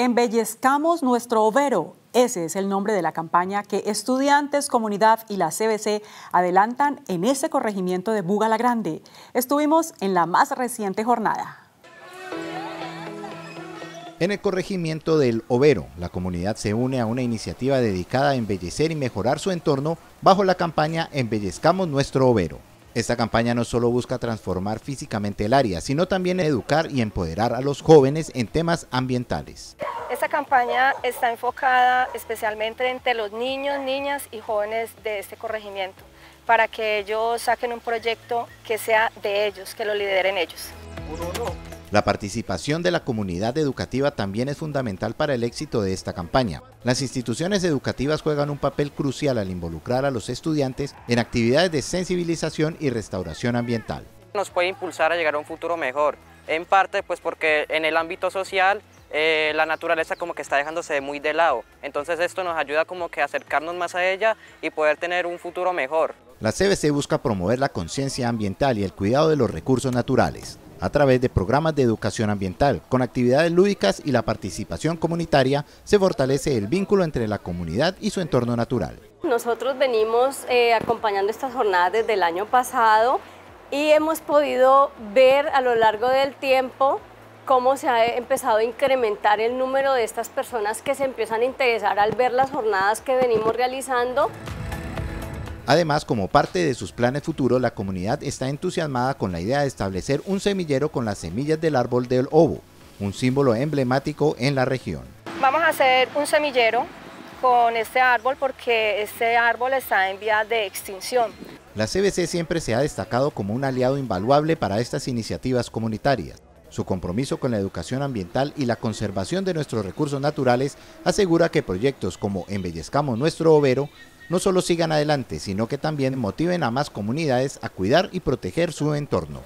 Embellezcamos nuestro overo. Ese es el nombre de la campaña que estudiantes, comunidad y la CBC adelantan en ese corregimiento de Buga la Grande. Estuvimos en la más reciente jornada. En el corregimiento del Overo, la comunidad se une a una iniciativa dedicada a embellecer y mejorar su entorno bajo la campaña Embellezcamos nuestro Overo. Esta campaña no solo busca transformar físicamente el área, sino también educar y empoderar a los jóvenes en temas ambientales. Esta campaña está enfocada especialmente entre los niños, niñas y jóvenes de este corregimiento, para que ellos saquen un proyecto que sea de ellos, que lo lideren ellos. La participación de la comunidad educativa también es fundamental para el éxito de esta campaña. Las instituciones educativas juegan un papel crucial al involucrar a los estudiantes en actividades de sensibilización y restauración ambiental. Nos puede impulsar a llegar a un futuro mejor, en parte pues porque en el ámbito social eh, la naturaleza como que está dejándose muy de lado. Entonces esto nos ayuda como que a acercarnos más a ella y poder tener un futuro mejor. La CBC busca promover la conciencia ambiental y el cuidado de los recursos naturales a través de programas de educación ambiental, con actividades lúdicas y la participación comunitaria, se fortalece el vínculo entre la comunidad y su entorno natural. Nosotros venimos eh, acompañando estas jornadas desde el año pasado y hemos podido ver a lo largo del tiempo cómo se ha empezado a incrementar el número de estas personas que se empiezan a interesar al ver las jornadas que venimos realizando. Además, como parte de sus planes futuros, la comunidad está entusiasmada con la idea de establecer un semillero con las semillas del árbol del ovo, un símbolo emblemático en la región. Vamos a hacer un semillero con este árbol porque este árbol está en vía de extinción. La CBC siempre se ha destacado como un aliado invaluable para estas iniciativas comunitarias. Su compromiso con la educación ambiental y la conservación de nuestros recursos naturales asegura que proyectos como Embellezcamos nuestro overo no solo sigan adelante, sino que también motiven a más comunidades a cuidar y proteger su entorno.